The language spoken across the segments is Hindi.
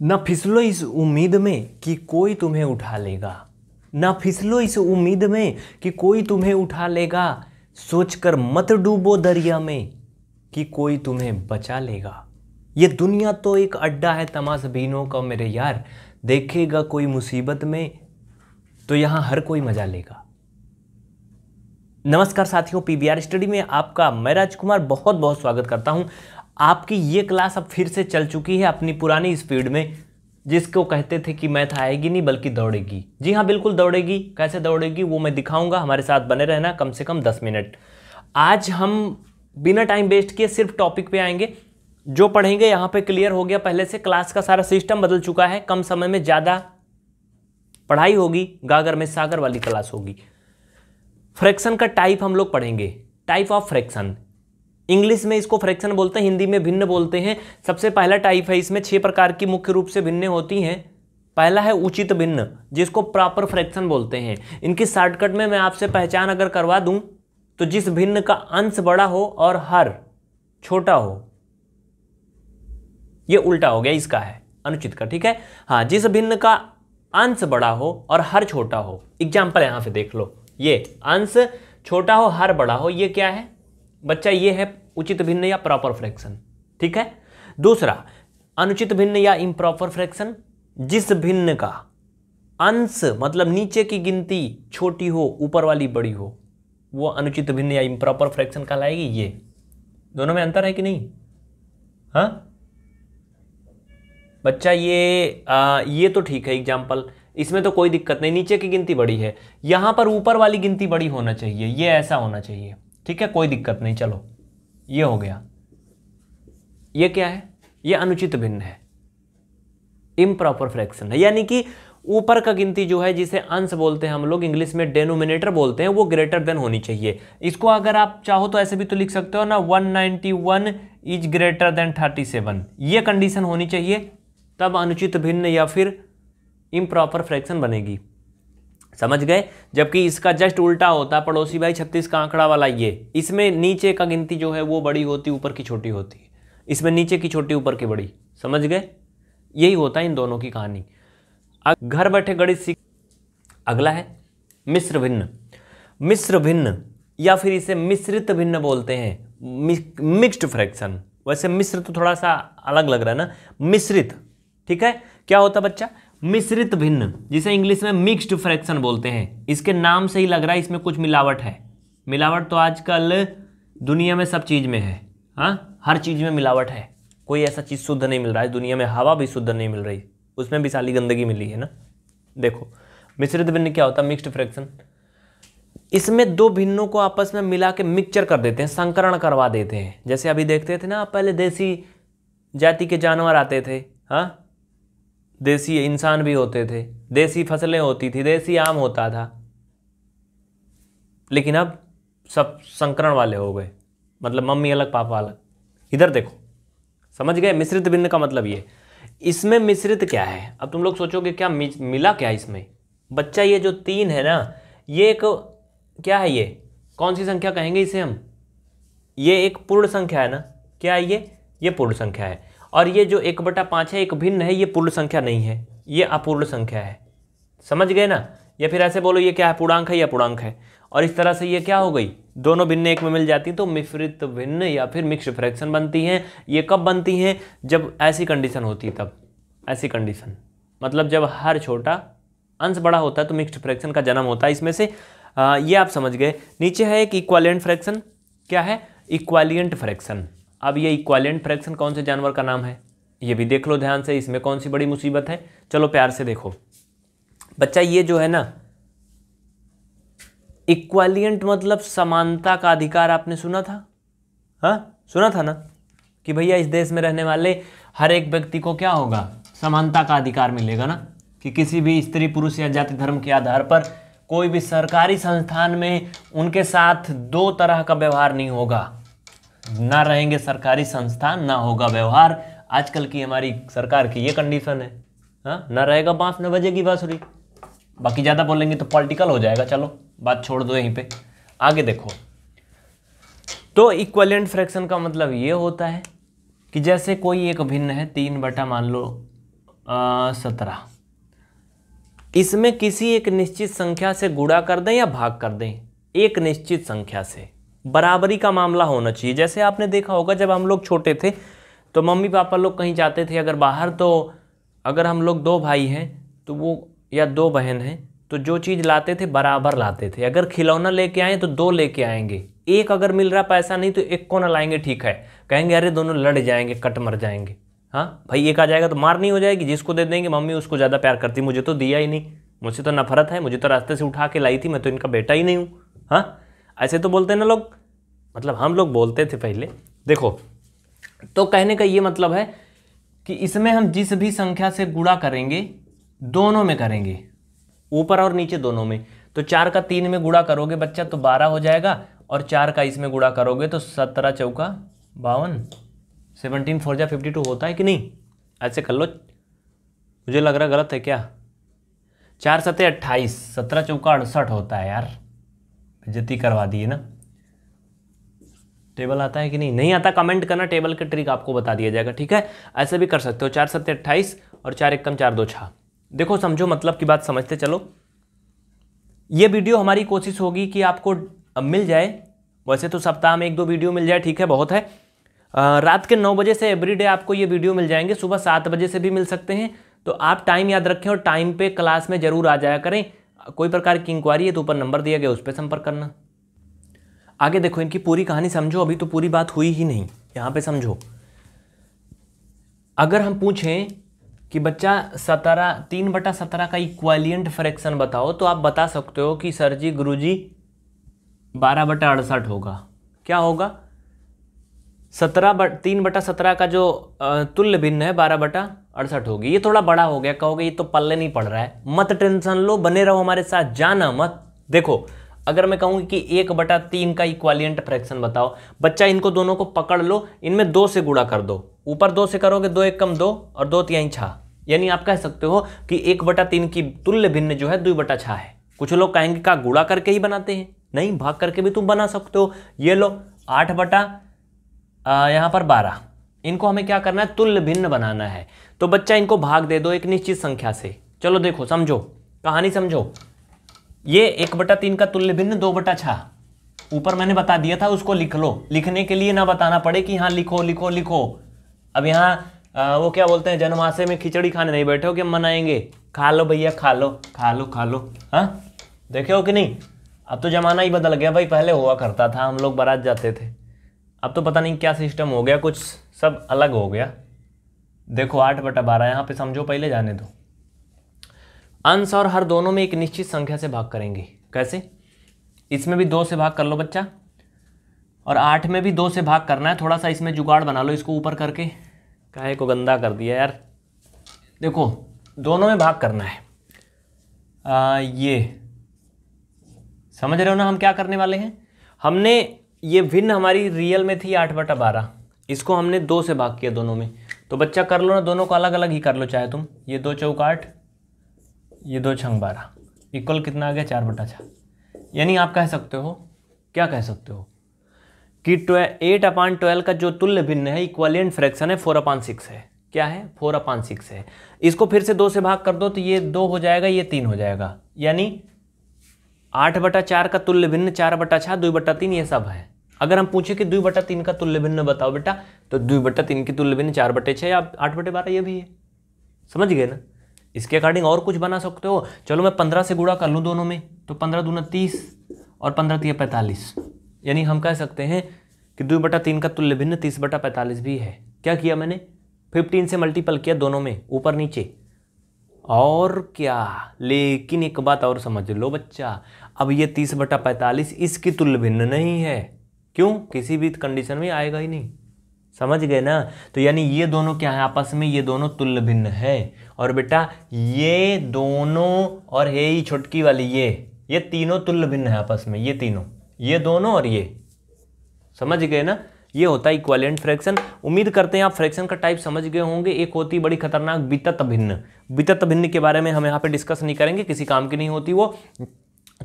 न फिसलो इस उम्मीद में कि कोई तुम्हें उठा लेगा। न फिसलो इस उम्मीद में कि कोई तुम्हें उठा लेगा। सोचकर मत डूबो दरिया में कि कोई तुम्हें बचा लेगा। ये दुनिया तो एक अड्डा है तमाशबीनों का मेरे यार। देखेगा कोई मुसीबत में तो यहाँ हर कोई मज़ा लेगा। नमस्कार साथियों पीबीआर स्टडी में आपका मैं राजकुमार बहुत बहुत स्वागत करता हूँ। आपकी ये क्लास अब फिर से चल चुकी है अपनी पुरानी स्पीड में, जिसको कहते थे कि मैथ आएगी नहीं, बल्कि दौड़ेगी। जी हाँ बिल्कुल दौड़ेगी। कैसे दौड़ेगी, वो मैं दिखाऊँगा। हमारे साथ बने रहना कम से कम दस मिनट। आज हम बिना टाइम वेस्ट किए सिर्फ़ टॉपिक पे आएँगे। जो पढ़ेंगे, यहाँ पे क्लियर हो गया। पहले से क्लास का सारा सिस्टम बदल चुका है। कम समय में ज़्यादा पढ़ाई होगी। गागर में सागर वाली क्लास होगी। फ्रैक्शन का टाइप हम लोग पढ़ेंगे। टाइप ऑफ़ फ्रैक्शन इंग्लिश में इसको फ्रैक्शन बोलते हैं, हिंदी में भिन्न बोलते हैं। सबसे पहला टाइप है, इसमें छह प्रकार की मुख्य रूप से भिन्न होती हैं। पहला है उचित भिन्न, जिसको प्रॉपर फ्रैक्शन बोलते हैं। इनकी शॉर्टकट में मैं आपसे पहचान अगर करवा दूँ तो जिस भिन्न का अंश बड़ा हो और हर छोटा हो, ये उल्टा हो गया, इसका है, अनुचित का, ठीक है? हाँ जिस भिन्न का अंश बड़ा हो और हर छोटा हो एग्ज़ाम्पल यहाँ पे देख लो, ये अंश छोटा हो, हर बड़ा हो, ये क्या है? बच्चा ये है उचित भिन्न या प्रॉपर फ्रैक्शन ठीक है? दूसरा अनुचित भिन्न या इम्प्रॉपर फ्रैक्शन जिस भिन्न का अंश मतलब नीचे की गिनती छोटी हो ऊपर वाली बड़ी हो वो अनुचित भिन्न या इम्प्रॉपर फ्रैक्शन कहलाएगी ये। दोनों में अंतर है कि नहीं? हाँ? बच्चा ये आ, ये तो ठीक है एग्ज़ाम्पल इसमें तो कोई दिक्कत नहीं नीचे की गिनती बड़ी है यहाँ पर ऊपर वाली गिनती बड़ी होना चाहिए ये ऐसा होना चाहिए। ठीक है, कोई दिक्कत नहीं, चलो। ये हो गया। ये क्या है? ये अनुचित भिन्न है। इम्प्रॉपर फ्रैक्शन है। यानी कि ऊपर का गिनती जो है, जिसे अंश बोलते हैं हम लोग, इंग्लिश में डेनोमिनेटर बोलते हैं, वो ग्रेटर देन होनी चाहिए। इसको अगर आप चाहो तो ऐसे भी तो लिख सकते हो ना 191 इज़ ग्रेटर देन 37 ये कंडीशन होनी चाहिए, तब अनुचित भिन्न या फिर इम्प्रॉपर फ्रैक्शन बनेगी। समझ गए? जबकि इसका जस्ट उल्टा होता, पड़ोसी भाई छत्तीस का आंकड़ा वाला ये। इसमें नीचे का गिनती जो है, वो बड़ी होती, ऊपर की छोटी होती। है इसमें नीचे की छोटी, ऊपर की बड़ी। समझ गए? यही होता है इन दोनों की कहानी। घर बैठे गणित सीख अगला है, मिश्र भिन्न। मिश्र भिन्न, या फिर इसे मिश्रित भिन्न बोलते हैं। Mixed fraction. वैसे मिश्र तो थोड़ा सा अलग लग रहा है ना? मिश्रित। ठीक है? क्या होता बच्चा? मिश्रित भिन्न, जिसे इंग्लिश में मिक्स्ड फ्रैक्शन बोलते हैं। इसके नाम से ही लग रहा है इसमें कुछ मिलावट है। मिलावट तो आजकल दुनिया में सब चीज़ में है। हाँ हर चीज़ में मिलावट है। कोई ऐसा चीज़ शुद्ध नहीं मिल रहा है। दुनिया में हवा भी शुद्ध नहीं मिल रही। उसमें भी साली गंदगी मिली है ना। देखो, मिश्रित भिन्न क्या होता है? मिक्स्ड फ्रैक्शन इसमें दो भिन्नों को आपस में मिला के मिक्सचर कर देते हैं, संकरण करवा देते हैं। जैसे अभी देखते थे ना पहले देसी जाति के जानवर आते थे। हाँ देसी इंसान भी होते थे, देसी फ़सलें होती थी, देसी आम होता था। लेकिन अब सब संकरण वाले हो गए मतलब मम्मी अलग, पापा अलग। इधर देखो, समझ गए? मिश्रित भिन्न का मतलब ये। इसमें मिश्रित क्या है? अब तुम लोग सोचोगे, क्या मिला क्या इसमें? बच्चा ये जो तीन है ना, ये एक, क्या है ये? कौन सी संख्या कहेंगे इसे हम? ये एक पूर्ण संख्या है ना? क्या है ये? ये पूर्ण संख्या है। और ये जो एक बटा पाँच है एक भिन्न है ये पूर्ण संख्या नहीं है। ये अपूर्ण संख्या है। समझ गए ना? या फिर ऐसे बोलो ये क्या है पूर्णांक है या पूर्णांक है? और इस तरह से ये क्या हो गई? दोनों भिन्न एक में मिल जाती तो मिश्रित भिन्न या फिर मिक्स फ्रैक्शन बनती हैं। ये कब बनती हैं? जब ऐसी कंडीशन होती है तब। ऐसी कंडीशन मतलब जब हर छोटा अंश बड़ा होता है तो मिक्स्ड फ्रैक्शन का जन्म होता है इसमें से। आ, ये आप समझ गए। नीचे है एक इक्वालियंट फ्रैक्शन क्या है? इक्वालियंट फ्रैक्शन अब ये इक्वालेंट फ्रैक्शन कौन से जानवर का नाम है? ये भी देख लो ध्यान से, इसमें कौन सी बड़ी मुसीबत है? चलो प्यार से देखो। बच्चा, ये जो है ना इक्वालियंट मतलब समानता का अधिकार आपने सुना था? हाँ सुना था ना? कि भैया, इस देश में रहने वाले हर एक व्यक्ति को क्या होगा? समानता का अधिकार मिलेगा ना? कि किसी भी स्त्री, पुरुष या जाति धर्म के आधार पर कोई भी सरकारी संस्थान में उनके साथ दो तरह का व्यवहार नहीं होगा। ना रहेंगे सरकारी संस्थान, ना होगा व्यवहार। आजकल की हमारी सरकार की ये कंडीशन है। हाँ ना रहेगा बाँस, न बजेगी बांसुरी। बाकी ज़्यादा बोलेंगे तो पॉलिटिकल हो जाएगा। चलो, बात छोड़ दो यहीं पे। आगे देखो। तो इक्वलेंट फ्रैक्शन का मतलब ये होता है कि जैसे कोई एक भिन्न है, तीन बटा मान लो सत्रह। इसमें किसी एक निश्चित संख्या से गुड़ा कर दें या भाग कर दें? एक निश्चित संख्या से। बराबरी का मामला होना चाहिए। जैसे आपने देखा होगा, जब हम लोग छोटे थे तो मम्मी पापा लोग कहीं जाते थे अगर बाहर तो अगर हम लोग दो भाई हैं तो वो या दो बहन हैं तो जो चीज़ लाते थे, बराबर लाते थे। अगर खिलौना लेके आए तो दो लेके आएँगे। एक अगर मिल रहा पैसा नहीं तो एक को ना लाएँगे? ठीक है। कहेंगे, अरे, दोनों लड़ जाएँगे, कट मर जाएँगे। हाँ भाई, एक आ जाएगा तो मार नहीं हो जाएगी। जिसको दे देंगे, मम्मी उसको ज़्यादा प्यार करती। मुझे तो दिया ही नहीं। मुझसे तो नफरत है। मुझे तो रास्ते से उठा के लाई थी। मैं तो इनका बेटा ही नहीं हूँ। हाँ ऐसे तो बोलते हैं ना लोग मतलब हम लोग बोलते थे पहले। देखो तो कहने का ये मतलब है कि इसमें हम जिस भी संख्या से गुणा करेंगे, दोनों में करेंगे। ऊपर और नीचे दोनों में। तो चार का तीन में गुणा करोगे बच्चा तो बारह हो जाएगा। और चार का इसमें गुणा करोगे तो सत्रह चौका बावन। सेवनटीन, फोर जा फिफ्टी टू होता है कि नहीं? ऐसे कर लो। मुझे लग रहा गलत है क्या? चार सत्ते अट्ठाईस, सत्रह चौका अड़सठ होता है यार। बेजती करवा दिए ना? टेबल आता है कि नहीं? नहीं आता कमेंट करना टेबल के ट्रिक आपको बता दिया जाएगा, ठीक है? ऐसे भी कर सकते हो, चार सत्य अट्ठाईस और चार एक कम चार दो छः देखो, समझो मतलब की बात, समझते चलो। ये वीडियो हमारी कोशिश होगी कि आपको मिल जाए। वैसे तो सप्ताह में एक दो वीडियो मिल जाए, ठीक है? बहुत है। रात के नौ बजे से एवरीडे आपको ये वीडियो मिल जाएँगे। सुबह सात बजे से भी मिल सकते हैं। तो आप टाइम याद रखें और टाइम पे क्लास में ज़रूर आ जाया करें। कोई प्रकार की इंक्वायरी है तो ऊपर नंबर दिया गया, उस पर संपर्क करना। आगे देखो, इनकी पूरी कहानी समझो, अभी तो पूरी बात हुई ही नहीं। यहाँ पे समझो। अगर हम पूछें कि बच्चा सत्रह तीन बटा सत्रह का इक्वालियंट फ्रैक्शन बताओ तो आप बता सकते हो कि सर जी, गुरु जी, बारह बटा अड़सठ होगा। क्या होगा? सत्रह बट तीन बटा सत्रह का जो तुल्य भिन्न है, बारह बटा अड़सठ होगी। ये थोड़ा बड़ा हो गया, कहोगे ये तो पल्ले नहीं पड़ रहा है। मत टेंशन लो, बने रहो हमारे साथ, जाना मत। देखो, अगर मैं कहूँ कि एक बटा तीन का इक्वालियंट फ्रैक्शन बताओ, बच्चा इनको दोनों को पकड़ लो, इनमें दो से गुड़ा कर दो। ऊपर दो से करोगे, दो एक कम दो, और दो तिहाई छा यानी आप कह सकते हो कि एक बटा तीन की तुल्य भिन्न जो है, दो बटा छा है। कुछ लोग कहेंगे का गुड़ा करके ही बनाते हैं। नहीं, भाग करके भी तुम बना सकते हो। ये लो, आठ बटा यहाँ पर बारह। इनको हमें क्या करना है? तुल्य भिन्न बनाना है। तो बच्चा इनको भाग दे दो एक निश्चित संख्या से। चलो देखो, समझो। कहानी समझो। ये एक बटा तीन का तुल्य भिन्न, दो बटा छा ऊपर मैंने बता दिया था, उसको लिख लो। लिखने के लिए ना बताना पड़े कि हाँ लिखो लिखो लिखो। अब यहाँ वो क्या बोलते हैं? जन्माशय में खिचड़ी खाने नहीं बैठे हो कि मनाएँगे? खा लो भैया, खा लो। खा लो खा लो। हाँ? देखे हो कि नहीं? अब तो ज़माना ही बदल गया। भाई, पहले हुआ करता था, हम लोग बारात जाते थे। अब तो पता नहीं क्या सिस्टम हो गया कुछ सब अलग हो गया। देखो आठ बटा बारह यहाँ पे समझो पहले जाने दो। अंश और हर दोनों में एक निश्चित संख्या से भाग करेंगे। कैसे? इसमें भी दो से भाग कर लो बच्चा। और आठ में भी दो से भाग करना है थोड़ा सा इसमें जुगाड़ बना लो इसको ऊपर करके। काहे को गंदा कर दिया यार। देखो दोनों में भाग करना है। आ, ये। समझ रहे हो ना हम क्या करने वाले हैं? हमने ये भिन्न हमारी रियल में थी आठ बटा बारह। इसको हमने दो से भाग किया दोनों में। तो बच्चा कर लो ना, दोनों को अलग अलग ही कर लो, चाहे तुम। ये दो चौक आठ, ये दो छंग बारह। इक्वल कितना आ गया? चार बटा छः यानी आप कह सकते हो, क्या कह सकते हो? कि ट्वे एट अपान ट्वेल्व का जो तुल्य भिन्न है इक्वलियंट फ्रैक्शन है फोर अपान सिक्स है। क्या है? फोर अपान सिक्स है। इसको फिर से दो से भाग कर दो तो ये दो हो जाएगा, ये तीन हो जाएगा। यानी आठ बटा चार का तुल्य भिन्न, चार बटा छः दो बटा तीन, ये सब है। अगर हम पूछे कि दो बटा तीन का तुल्य भिन्न बताओ बेटा तो दो बटा तीन की तुल्य भिन्न, चार बटे छः या आठ बटे बारह, ये भी है। समझ गए ना? इसके अकॉर्डिंग और कुछ बना सकते हो। चलो मैं पंद्रह से गुड़ा कर लूँ दोनों में तो पंद्रह दूना तीस और पंद्रह तीन पैंतालीस। यानी हम कह सकते हैं कि दो बटा तीन का तुल्य भिन्न, तीस बटा पैंतालीस भी है। क्या किया मैंने? फिफ्टीन से मल्टीपल किया दोनों में, ऊपर नीचे। और क्या? लेकिन एक बात और समझ लो बच्चा, अब ये तीस बटा पैंतालीस इसकी तुल्य भिन्न नहीं है। क्यों? किसी भी कंडीशन में आएगा ही नहीं। समझ गए ना? तो यानी ये दोनों क्या है? आपस में ये दोनों तुल्य भिन्न है। और बेटा, ये दोनों और है ही छुटकी वाली ये ये तीनों तुल्य भिन्न है आपस में, ये तीनों, ये दोनों और ये। समझ गए ना? ये होता है इक्वालेंट फ्रैक्शन उम्मीद करते हैं आप फ्रैक्शन का टाइप समझ गए होंगे। एक होती बड़ी खतरनाक, वितत भिन्न। वितत भिन्न के बारे में हम यहाँ पे डिस्कस नहीं करेंगे, किसी काम की नहीं होती वो।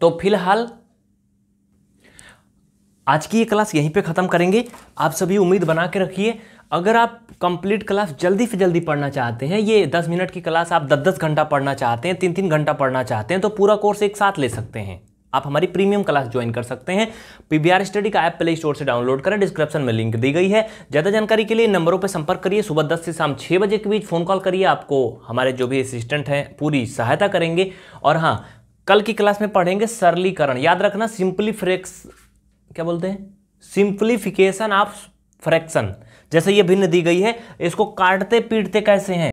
तो फ़िलहाल, आज की ये क्लास यहीं पे ख़त्म करेंगे। आप सभी उम्मीद बना के रखिए, अगर आप कंप्लीट क्लास जल्दी से जल्दी पढ़ना चाहते हैं, ये दस मिनट की क्लास आप दस दस घंटा पढ़ना चाहते हैं, तीन तीन घंटा पढ़ना चाहते हैं तो पूरा कोर्स एक साथ ले सकते हैं। आप हमारी प्रीमियम क्लास ज्वाइन कर सकते हैं। पीबीआर स्टडी का ऐप प्ले स्टोर से डाउनलोड करें, डिस्क्रिप्शन में लिंक दी गई है। ज़्यादा जानकारी के लिए नंबरों पर संपर्क करिए। सुबह दस से शाम छः बजे के बीच फ़ोन कॉल करिए, आपको हमारे जो भी असिस्टेंट हैं, पूरी सहायता करेंगे। और हाँ कल की क्लास में पढ़ेंगे सरलीकरण। याद रखना सिंपली फ्रेक्स क्या बोलते हैं? सिंप्लीफिकेशन ऑफ़ फ्रैक्शन जैसे ये भिन्न दी गई है, इसको काटते पीटते कैसे हैं?